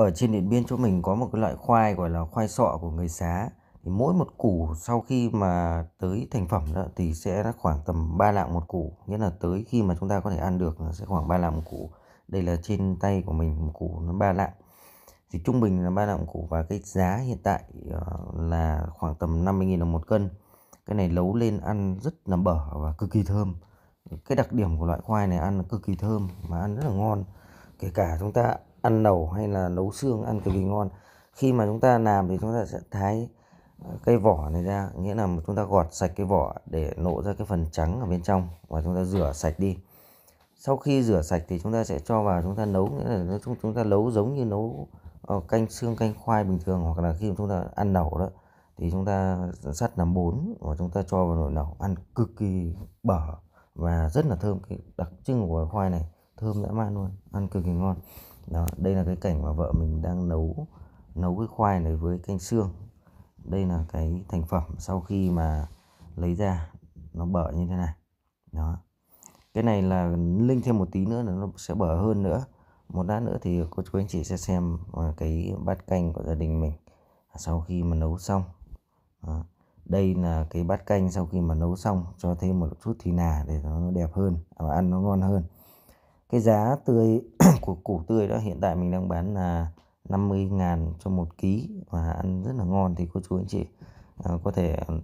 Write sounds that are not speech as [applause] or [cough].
Ở trên Điện Biên chỗ mình có một cái loại khoai gọi là khoai sọ của người Xá. Thì mỗi một củ sau khi mà tới thành phẩm đó thì sẽ khoảng tầm 3 lạng một củ. Nghĩa là tới khi mà chúng ta có thể ăn được là sẽ khoảng 3 lạng một củ. Đây là trên tay của mình, một củ nó 3 lạng. Thì trung bình là 3 lạng một củ và cái giá hiện tại ờ, là khoảng tầm 50.000 đồng một cân. Cái này nấu lên ăn rất là bở và cực kỳ thơm. Cái đặc điểm của loại khoai này ăn là cực kỳ thơm mà ăn rất là ngon. Kể cả chúng ta ăn nẩu hay là nấu xương ăn cực kỳ ngon khi mà chúng ta làm thì chúng ta sẽ thái cây vỏ này ra nghĩa là chúng ta gọt sạch cái vỏ để nộ ra cái phần trắng ở bên trong và chúng ta rửa sạch đi sau khi rửa sạch thì chúng ta sẽ cho vào chúng ta nấu nghĩa là nói chung chúng ta nấu giống như nấu canh xương canh khoai bình thường hoặc là khi chúng ta ăn nẩu đó thì chúng ta sắt làm bốn và chúng ta cho vào nồi nấu ăn cực kỳ bở và rất là thơm cái đặc trưng của khoai này thơm dã man luôn ăn cực kỳ ngon đó, đây là cái cảnh mà vợ mình đang nấu nấu cái khoai này với canh xương. Đây là cái thành phẩm sau khi mà lấy ra, nó bở như thế này. Đó. Cái này là linh thêm một tí nữa là nó sẽ bở hơn nữa. Một lát nữa thì cô chú anh chị sẽ xem à, cái bát canh của gia đình mình sau khi mà nấu xong. Đó. đây là cái bát canh sau khi mà nấu xong, cho thêm một chút thì nà để nó đẹp hơn và ăn nó ngon hơn cái giá tươi [coughs] của củ tươi đó, hiện tại mình đang bán là 50 ngàn cho một ký và ăn rất là ngon thì cô chú anh chị ờ, có thể mua